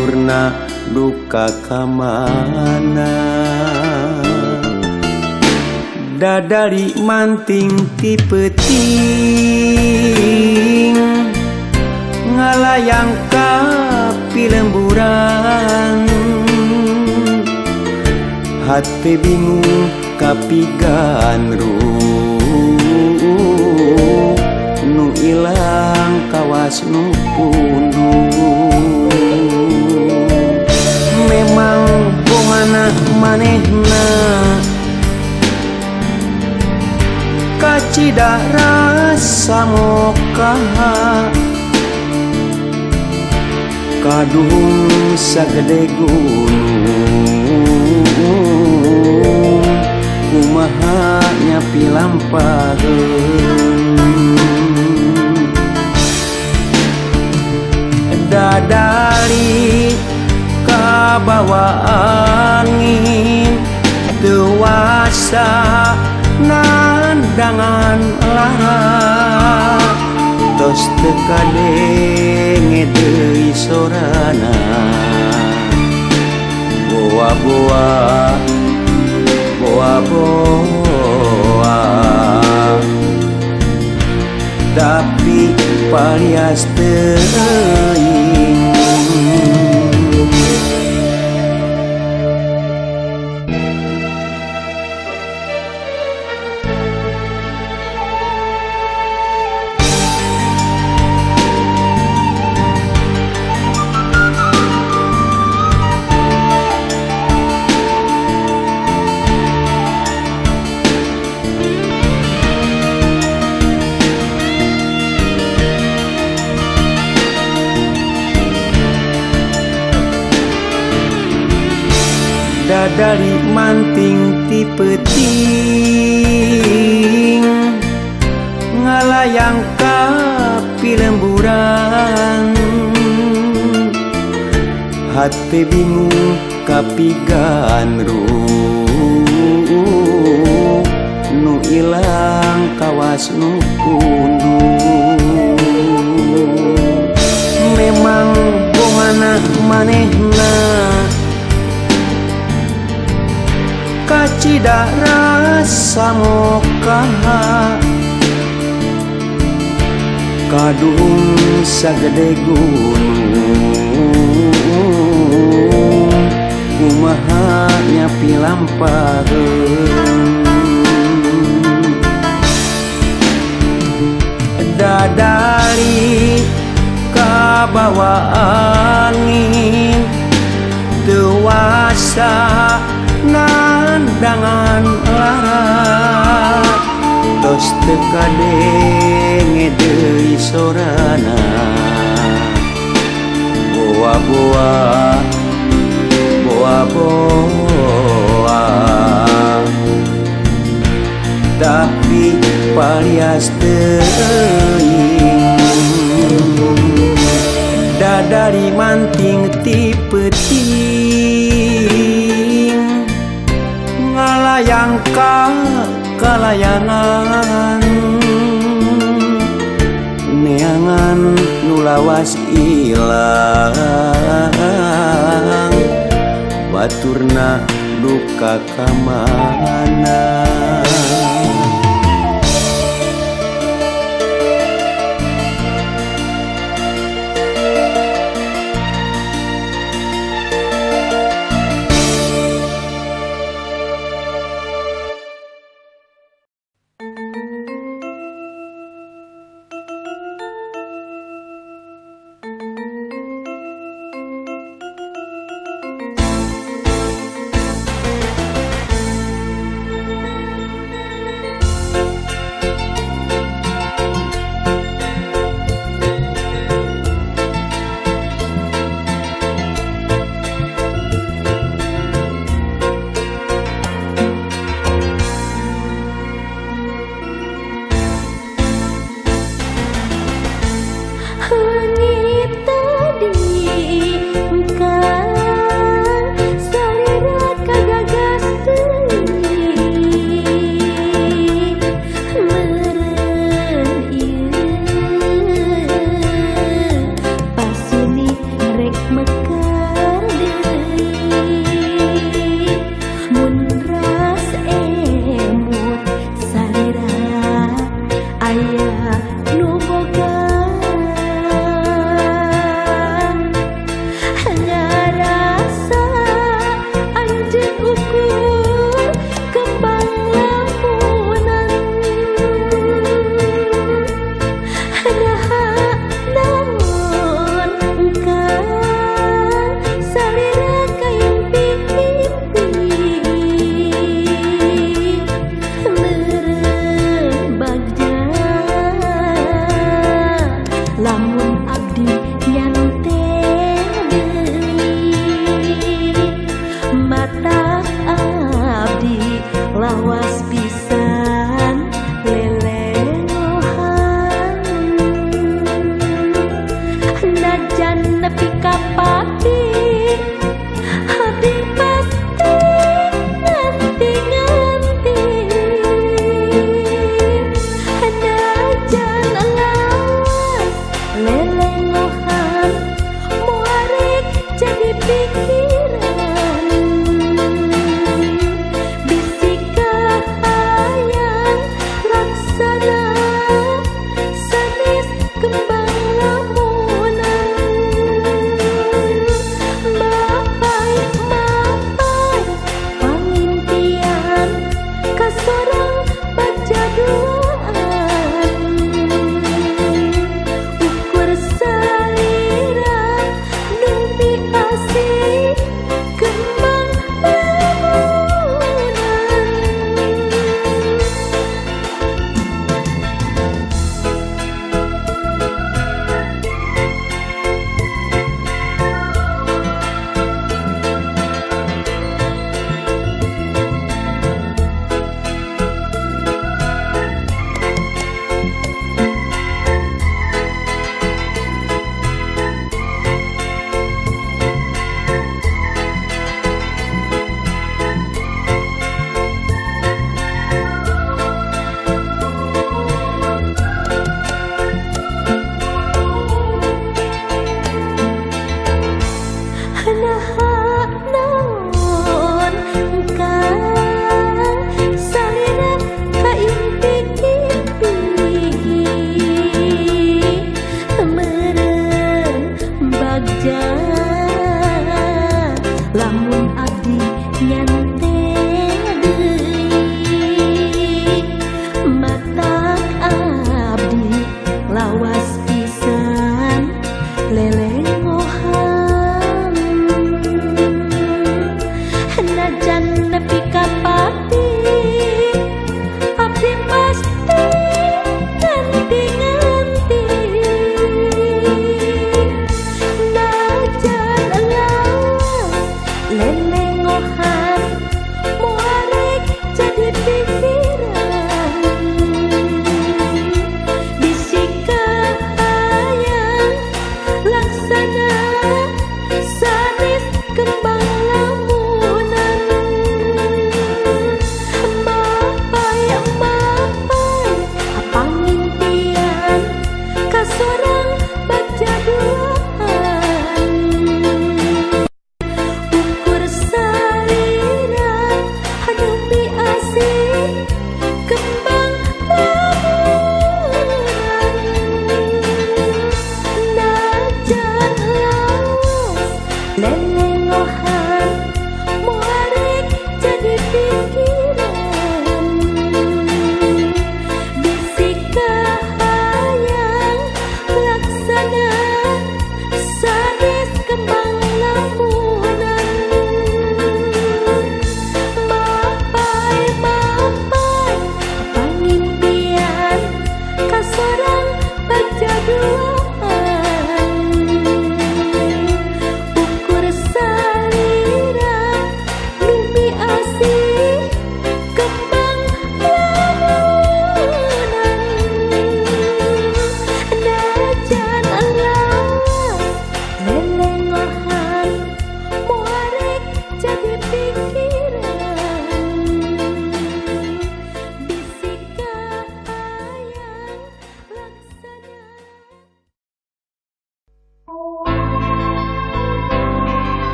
Baturna duka kamana. Dadari manting tipeting Ngalayang ka pilemburan Hati bingung kapigan Nu ilang kawas nu punduh bongana manehna. Kacida rasa mokaha kadung sagede gunung kumaha nyapi lampaheun dadari kabawa angin dewasa nandangan lara. Tos tekadenge deui sorana. Boa boa boa boa tapi palias teuing dari manting tipeting ngalayang ka pilemburan hati bingung kapigan nu ilang kawas nu pundu memang bohana manehna. Kacida rasa moka? Kadung sagede gunung kumahanya pilampaheun dadari kabawaan dewasa nandangan lara tos tekadenge deui sorana. Boa boa boa boa tapi palias teuing dadari manting tipeting yangngka kelayanan neangan nulawas ilang Baturna duka kamana.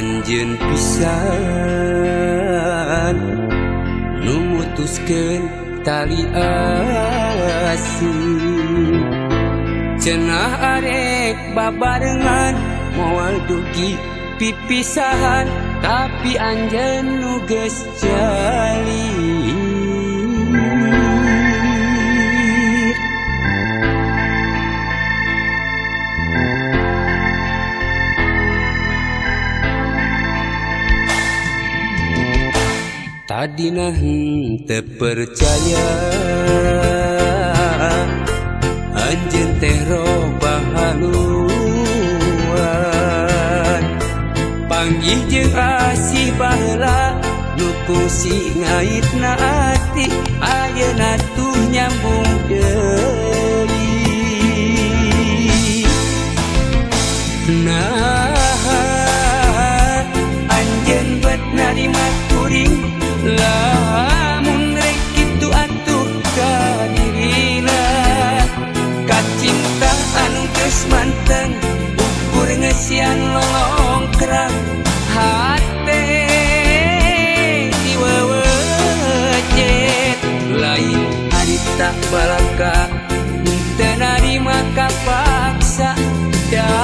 anjen pisan Numutuskan tali asih Cenah arek babarengan Moal dugi pipisahan Tapi anjen nuges jali. Adinah terpercaya. Anjen teh bahaluan Panggih jeung asih baheula si ngait na ati Ayeuna tuh nyambung deui. Mas manteng ukur ngesian lolong kerang hati diwewejet lain hari tak balaka tenari maka paksa dan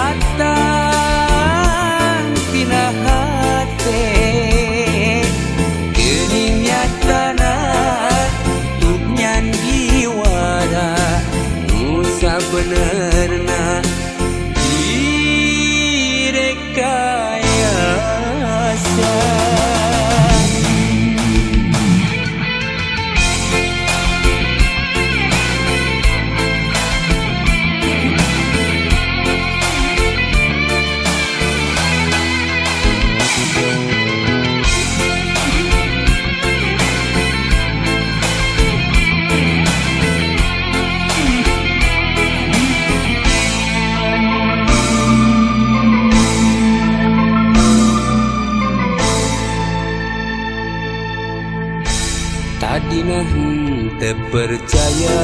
percaya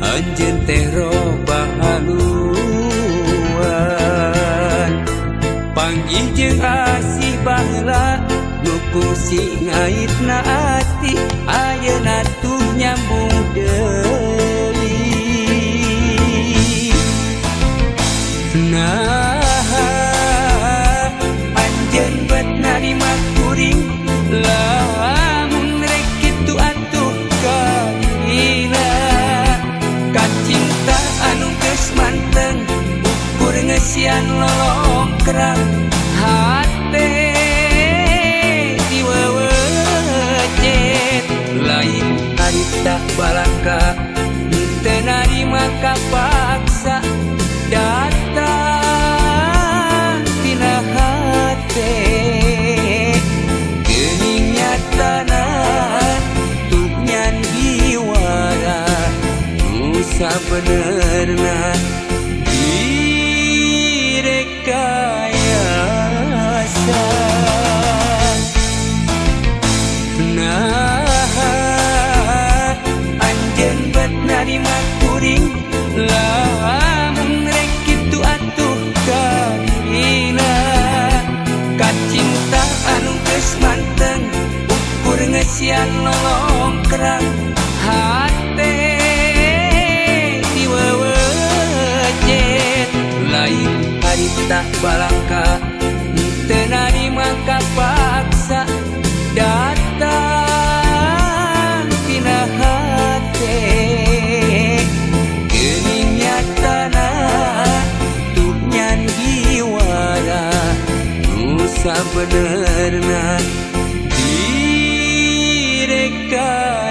Anj tehrobahaluan Panggijeng asih baheula nuku si ngaitna pian lolongkrak hati diwewecet lain harita balaka tenari maka paksa datang tina hati. Keningnya tanah tuknyan diwara nusa benerna ngesian nongkrang hati diwewejet lain hari tak balangka tenari maka paksa. Datang tina hati keningnya tanah tuhnya diwara benar-benar God.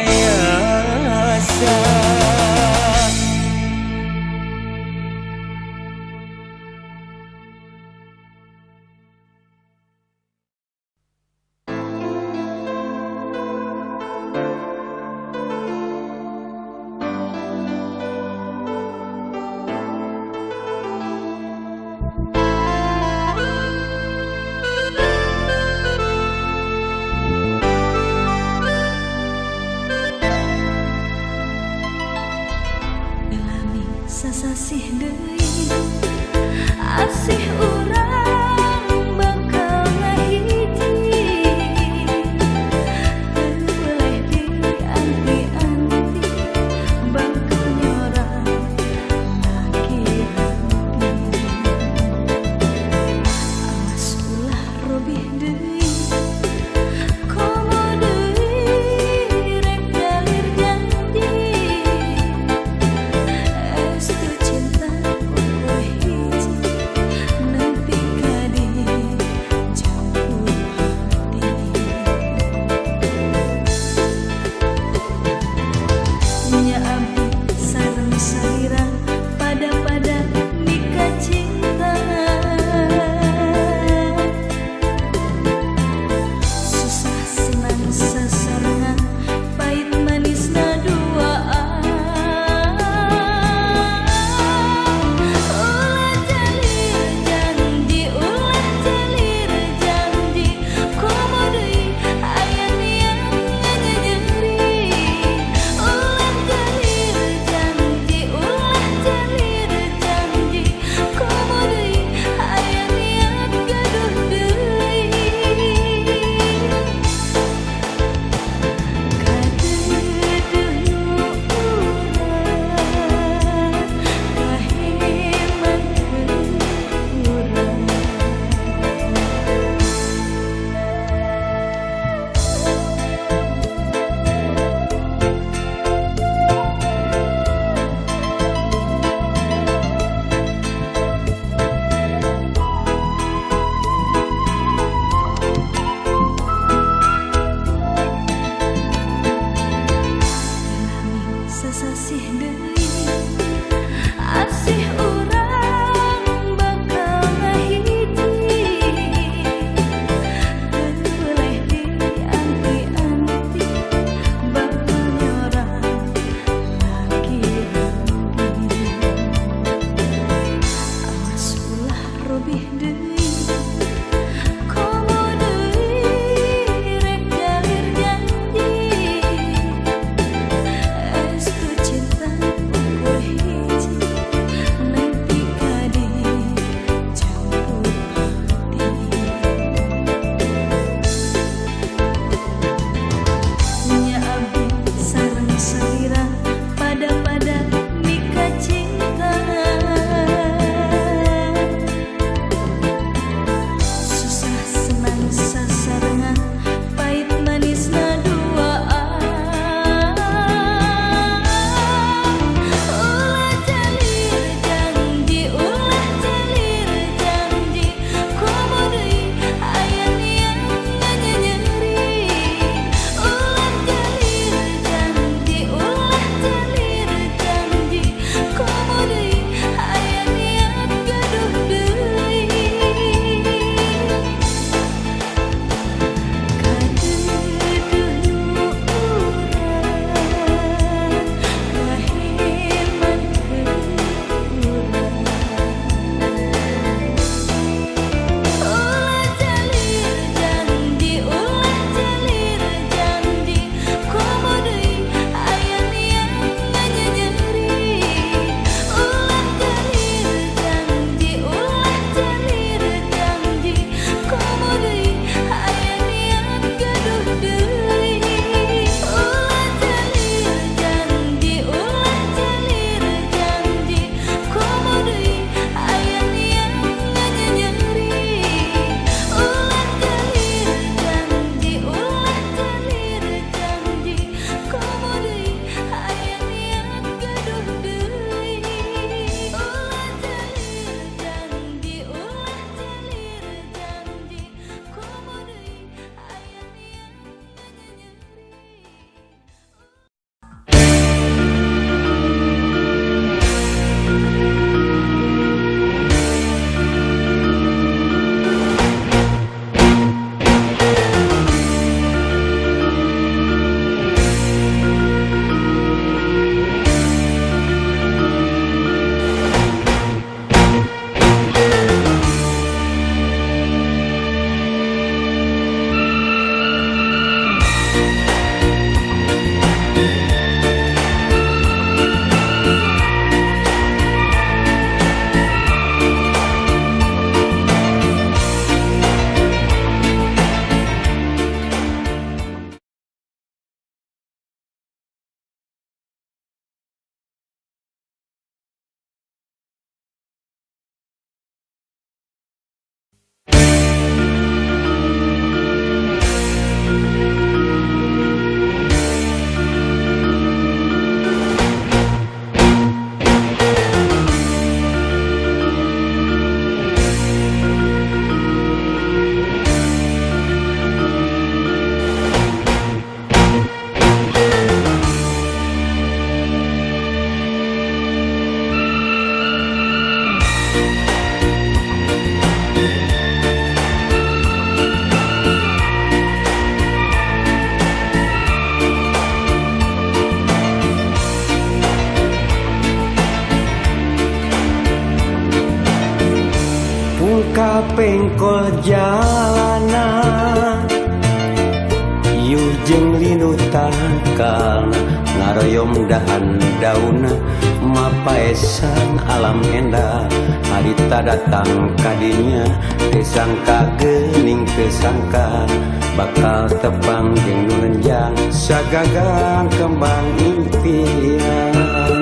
Bakal Bakal yang nulenjang, sagagan kembang impian.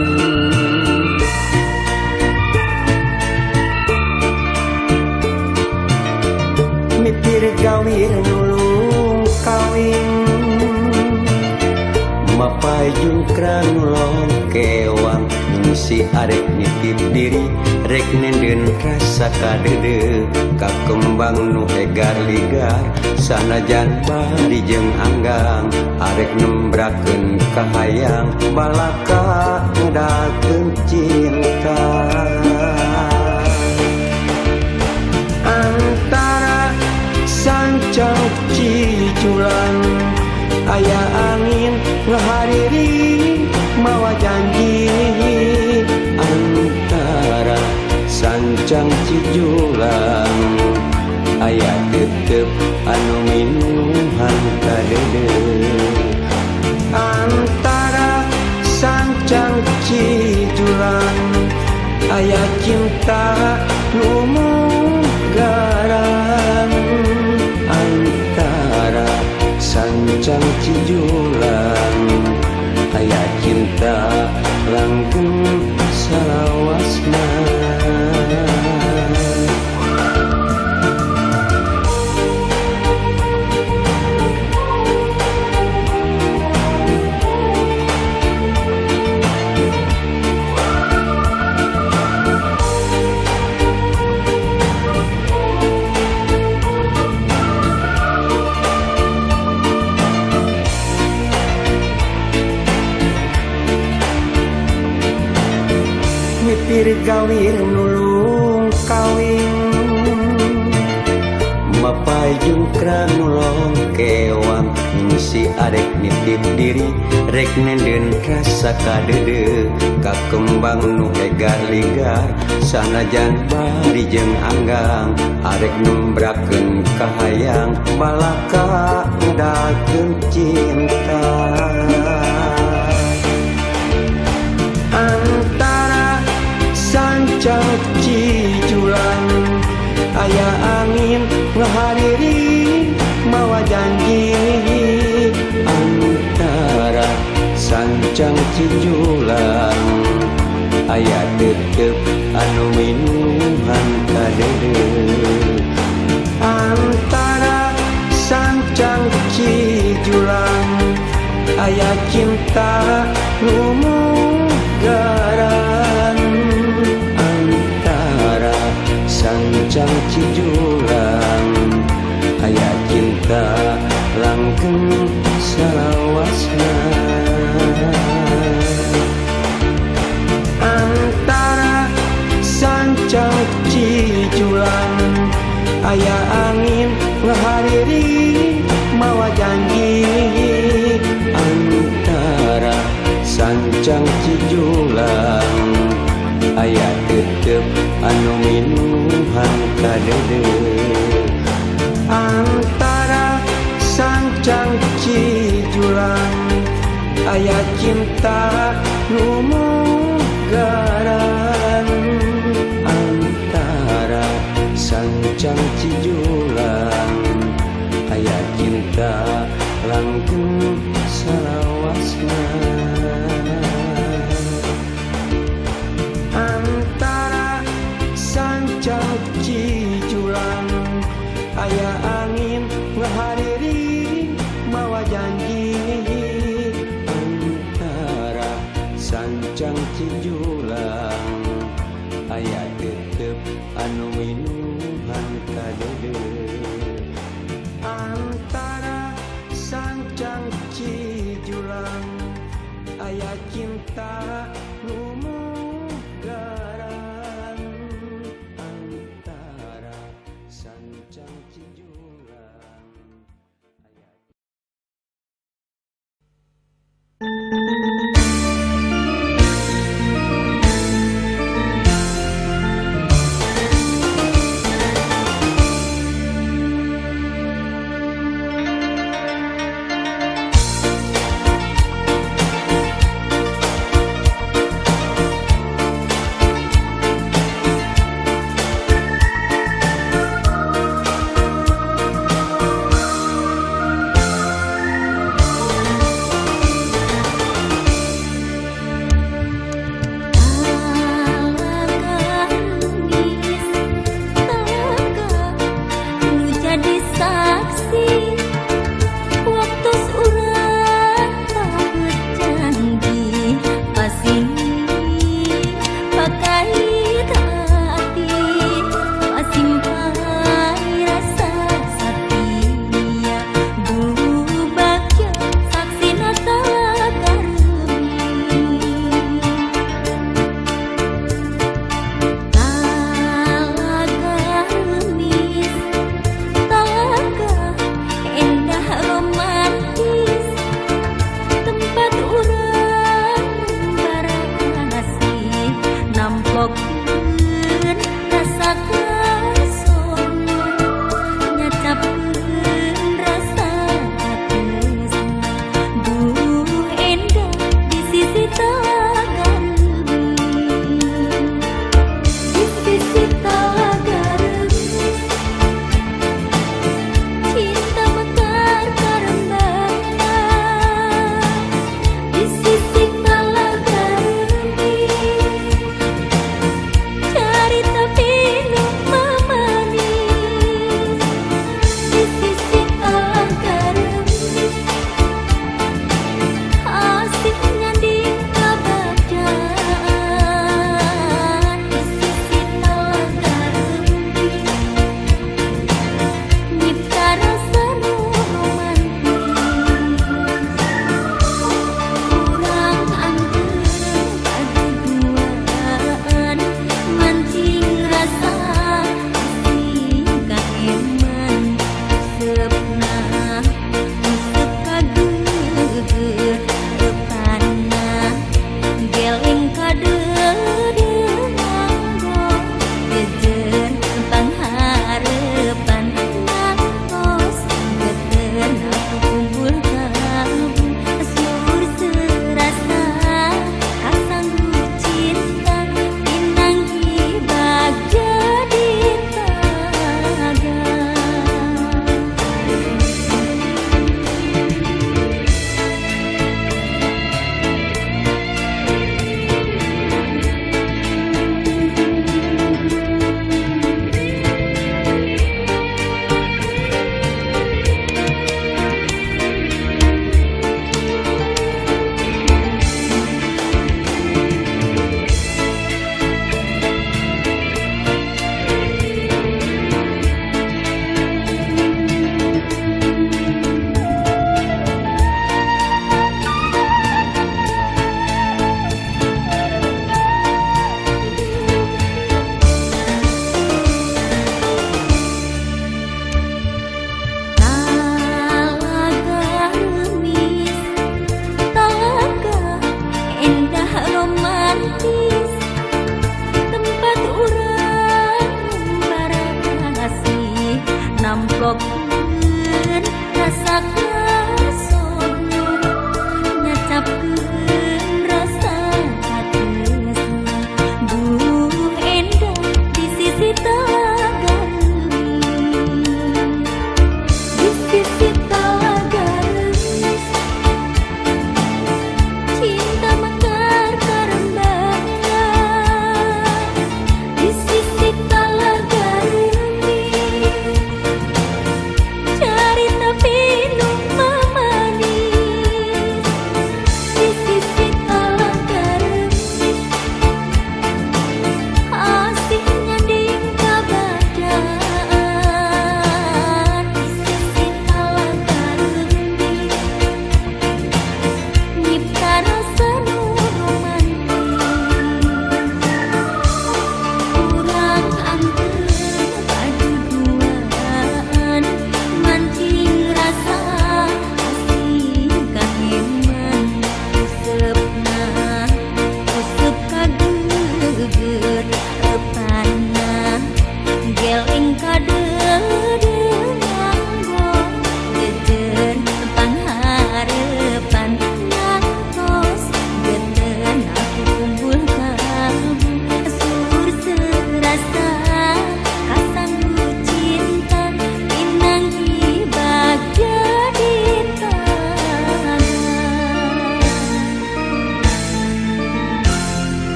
Mikir gawir nulung kawin. Mapai jungkran nulong kewang Ini si arek rek nenden rasa kadede kakembang nu hegar ligar. Sanajan bari jeung anggang arek nembrakeun kahayang. Balaka ngedakeun cinta. Antara sancang ciculan aya angin ngahariri mawa janji. Cang Cijulang ayat tetep anu minuhan kadede antara sang Cang Cijulang ayat cinta nu antara sang Cang Cijulang ayat cinta langgeng salawasna air nulung kawin Mapai jungkran nulong kewan Misi adek nitip diri Rek nenden rasa kadede Kakembang nu egar-ligar Sanajan bari jeng anggang Arek numbraken kahayang Balaka udah cinta cinta cintamu kadede antara sancang cijulang ayah cinta lumung garan antara sancang cijulang ayah cinta langgeng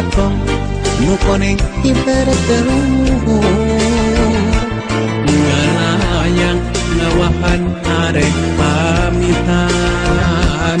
akong nu koning. Iberterunggalayang nawahan arek pamitan.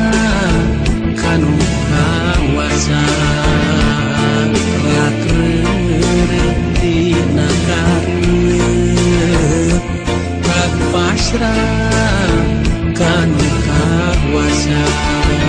mesra kan kuasa.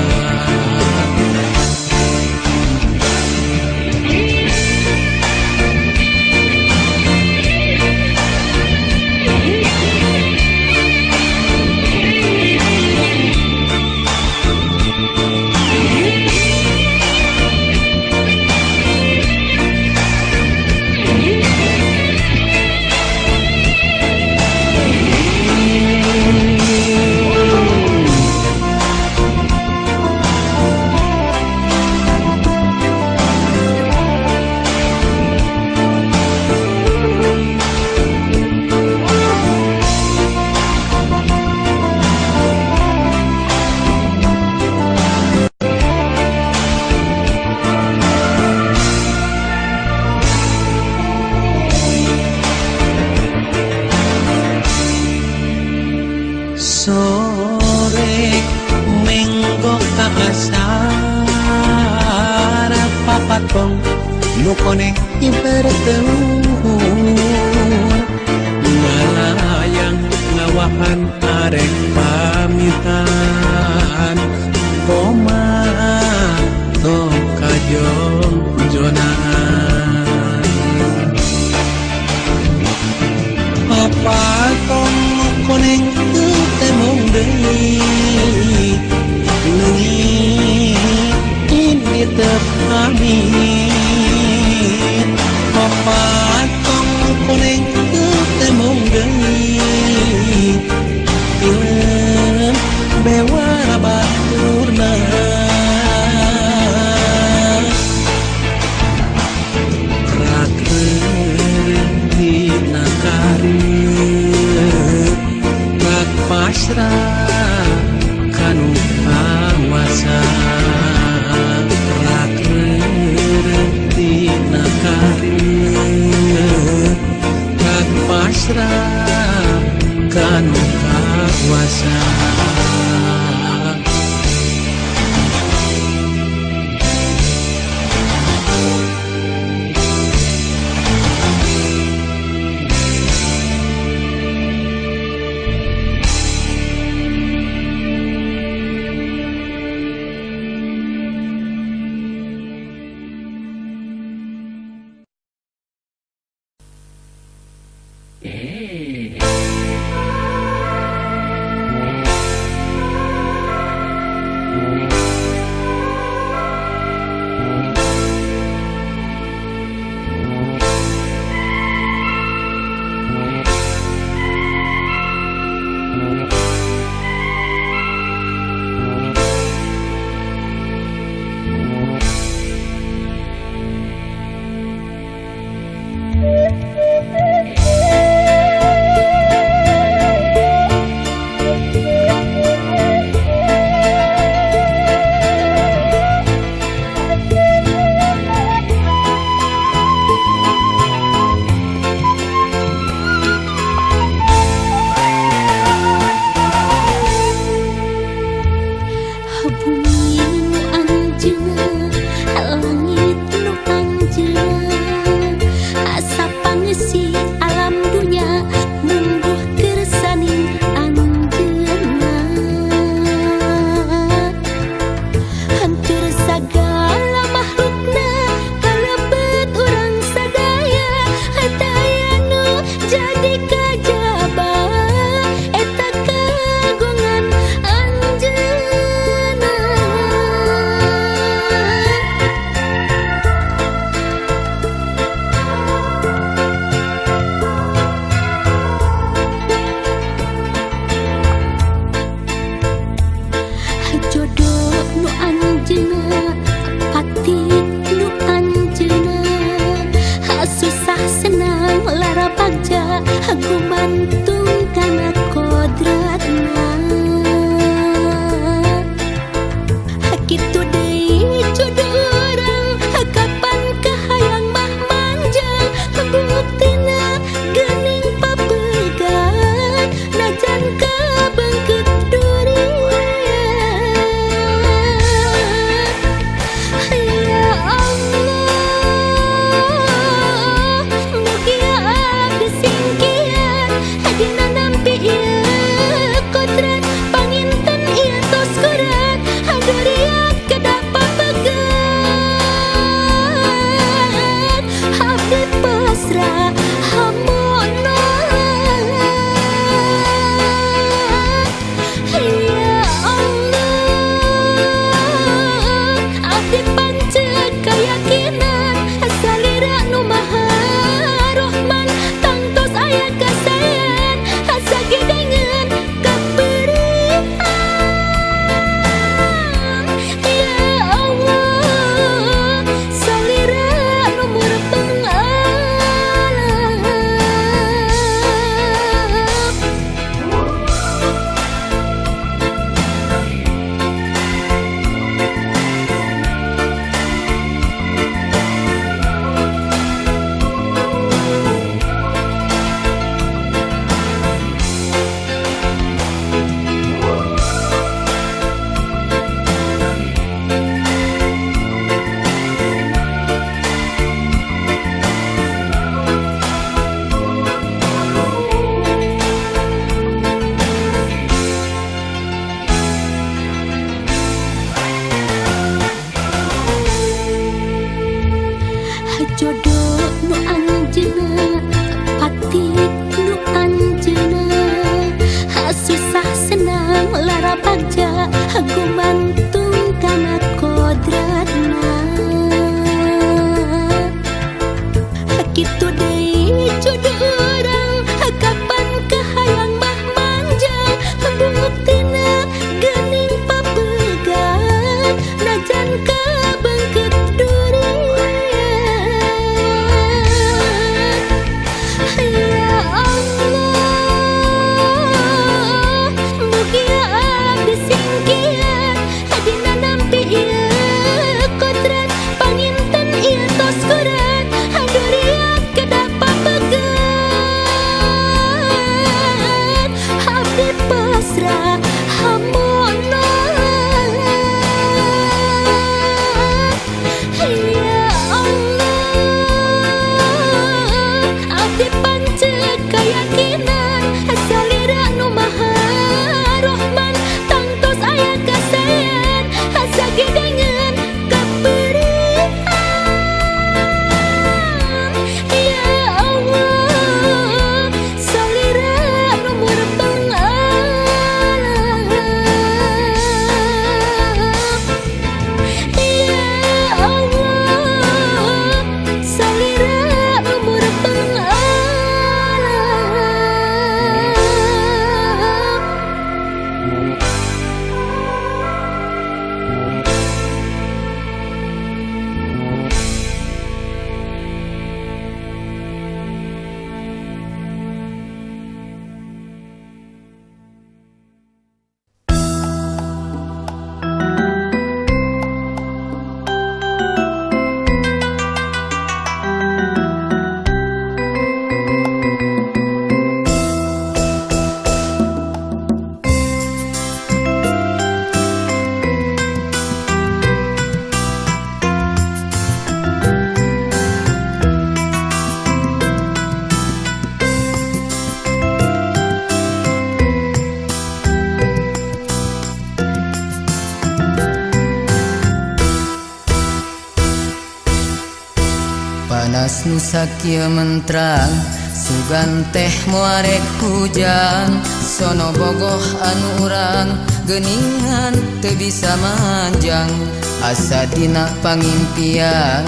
sakit menterang sugan teh muarek hujan sono bogoh anu urang geningan teu bisa manjang asa dina pangimpian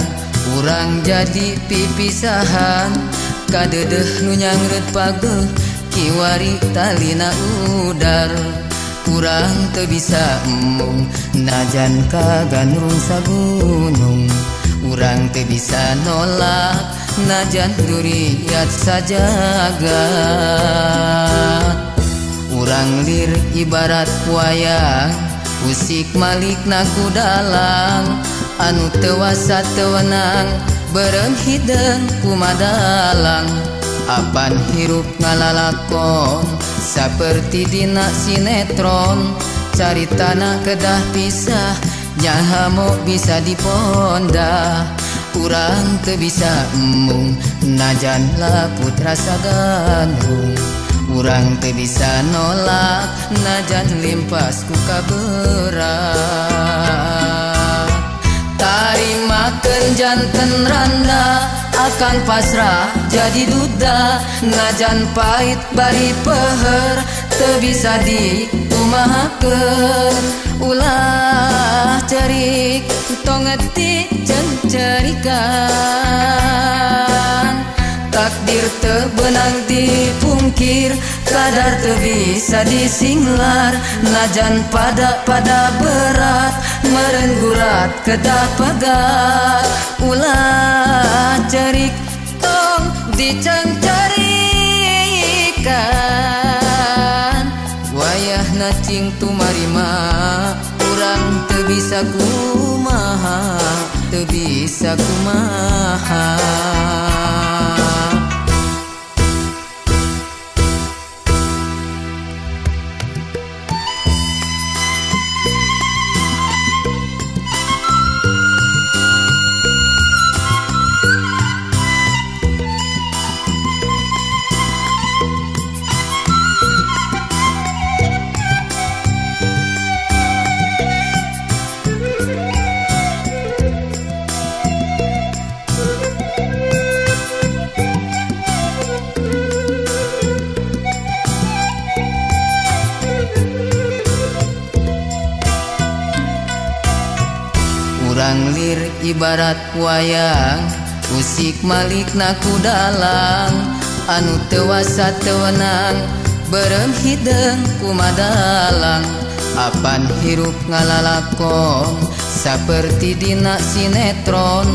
urang jadi pipisahan kadedeh nunyangret page kiwari talina udar kurang teu bisa embung najan kagan rungsa gunung urang teu bisa nolak najan duriat sajaga. Urang lir ibarat wayang usik Malik naku dalang. Anu tewasa tewenang bareng hidden kumadalang Apan hirup ngalalakon seperti dina sinetron. Cari tanah kedah pisah nyaha mau bisa diponda. kurang teu bisa emmung najanlah putra sagandung urang teu bisa nolak najan limpas ku kaberat. Tarima janten randa akan pasrah jadi duda. Najan pahit bari peher teu bisa dikumahakeun ulah. Cerik tongeti cencerikan Takdir tebenang dipungkir Kadar teu bisa disinglar Najan pada pada berat Merenggurat kedah pegat. Ulah cerik tong dicencerikan Wayah nacing tumarima Urang teu bisa kumaha Teu bisa kumaha ibarat wayang musik Malik naku dalang. Anu tewasa tewenang berem hidung kumadalang Apan hirup ngalalakon seperti dina sinetron.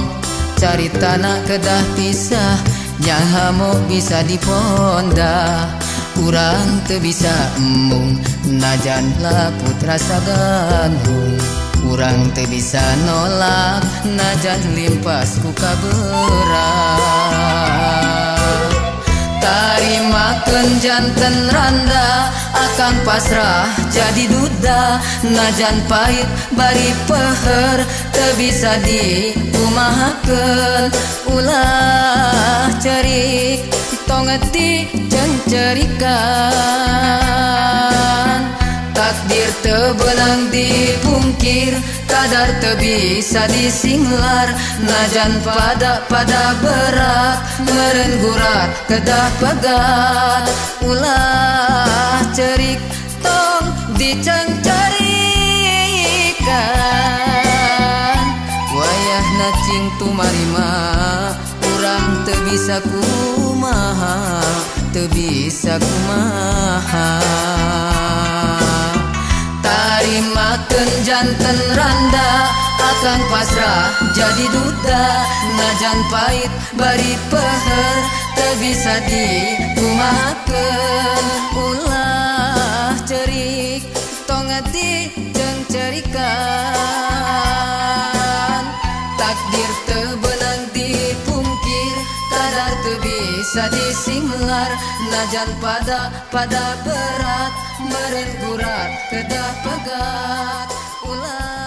Cari tanah kedah pisah nyaha mau bisa diponda. Kurang te bisa embung najanlah putra sagandung Urang teu bisa nolak najan limpas ku kabera Tarimakan janten randa akan pasrah jadi duda. Najan pahit bari peher teu bisa dikumahakan ulah cerik tongeti jeung cerikan. Takdir tebelang dipungkir kadar bisa disinglar. Najan pada pada berat meren gurat kedah pegat. Ulah cerik tong dicencerikan wayah nacing tumarima kurang bisa kumaha bisa kumaha tarimakan jantan randa akan pasrah jadi duda najan pahit bari peher bisa dikumakan ulah cerik tongeti jeung cerikan. Takdir tebenang dipungkir kadar teu bisa disinglar najan pada pada berat merenggurat kedah pegat ulah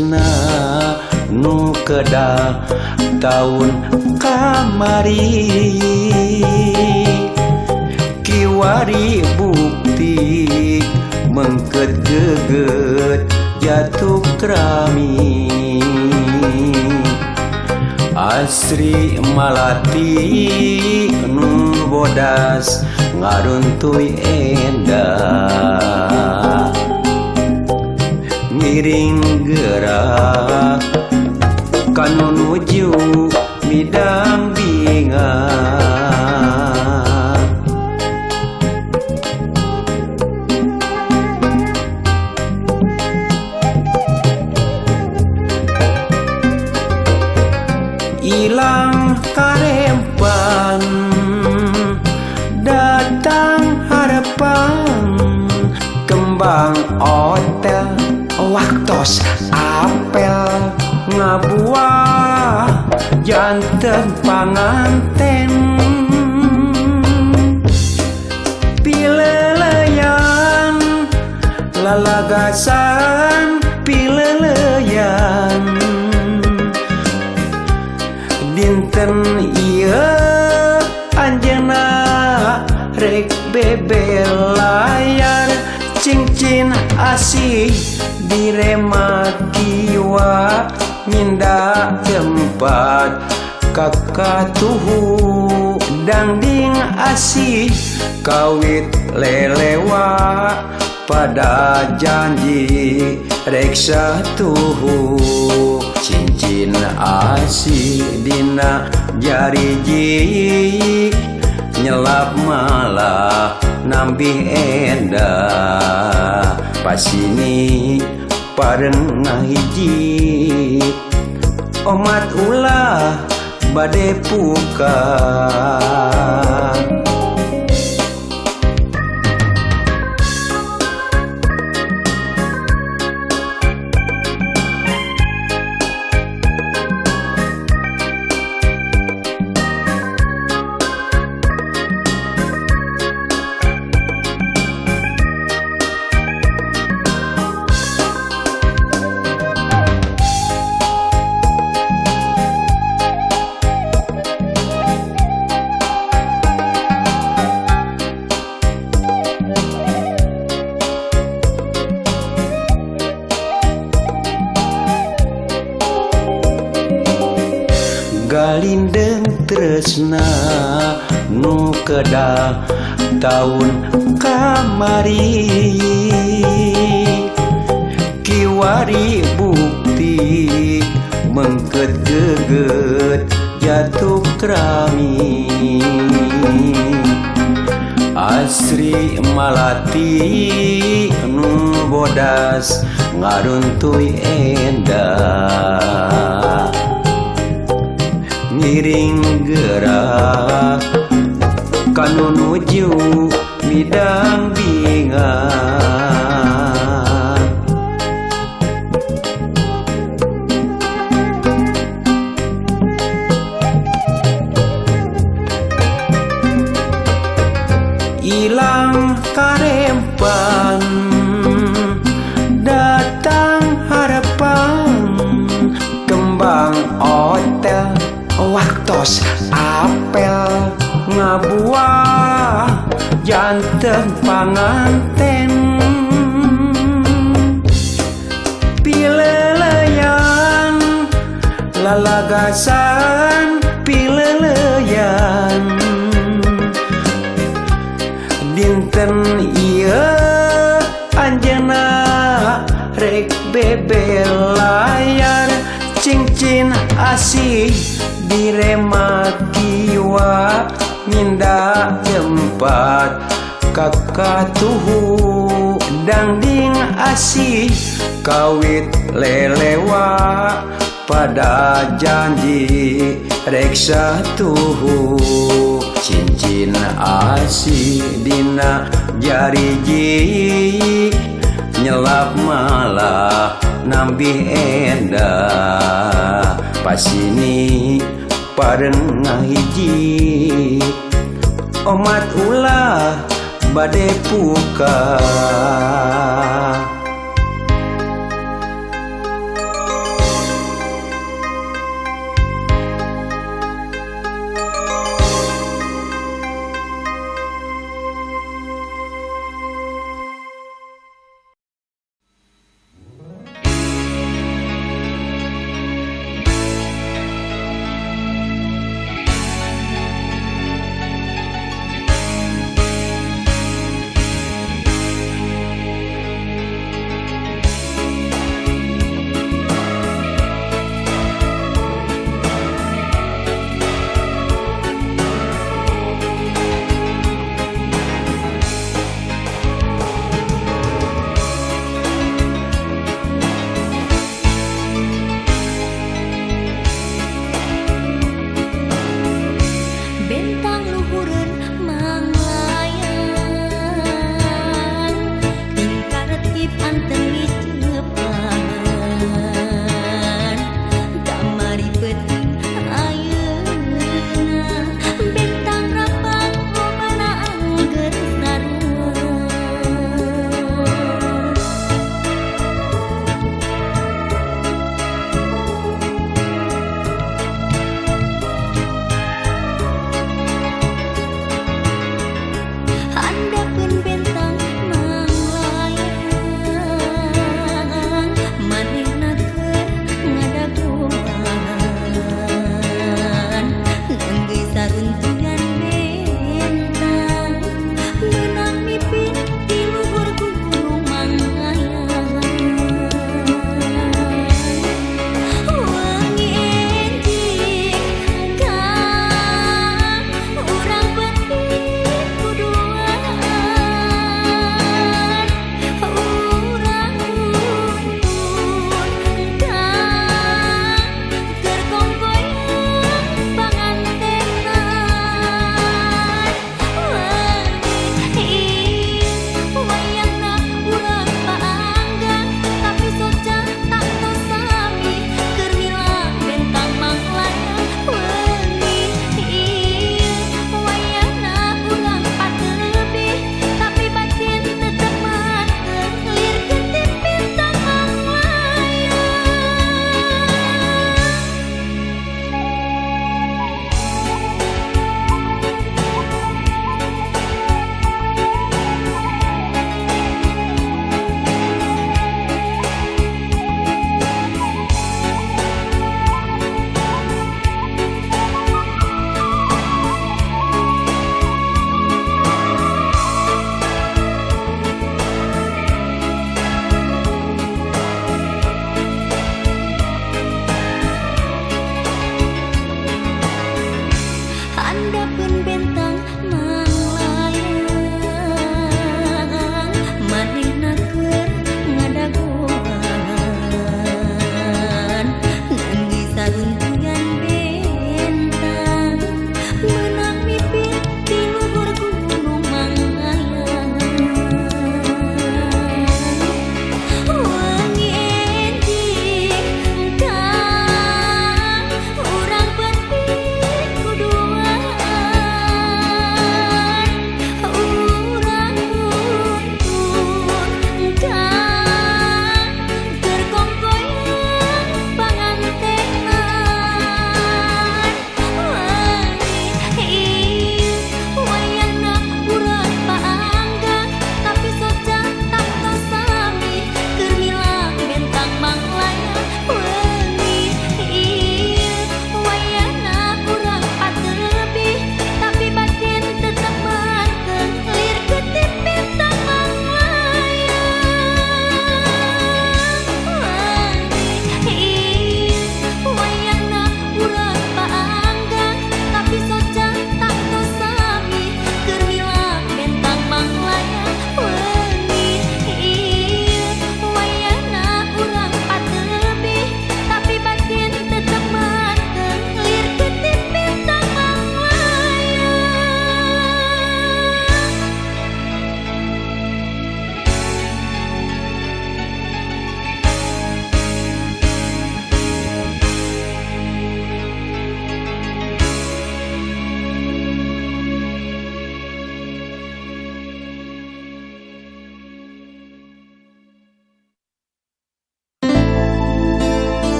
Krisna nu kedah tahun kamari. Kiwari bukti mengket geget jatuh kerami. Asri Malati nu bodas ngaruntuy ilang karempan datang harapan kembang hotel waktos apel ngabuah janten panganten. Pileleyan lalagasan Ken iya Anjena rek bebelayan cincin asih diremat jiwa nyinda tempat kakak tuhu. Dangding asih kawit lelewa pada janji reksa tuhu. Cincin asih dina jari jik nyelap malah nambih endah pas ini pareng ngahiji omat ulah bade puka. ulang tahun kamari. Kiwari bukti mengket geget jatuh kerami Asri Malati nu bodas ngaruntuy endah ngiring gerak kanu nuju midang bingang ilang karempan panganten pileleyan lalagasan pileleyan dinten iya anjena rek bebe layar cincin asih direma kiwa nyinda tempat kakatuhu dangding asih kawit lelewa pada janji reksa tuhu. Cincin asih dina jari jik nyelap malah nambih endah pasini pareng ngahiji omat ulah bade puka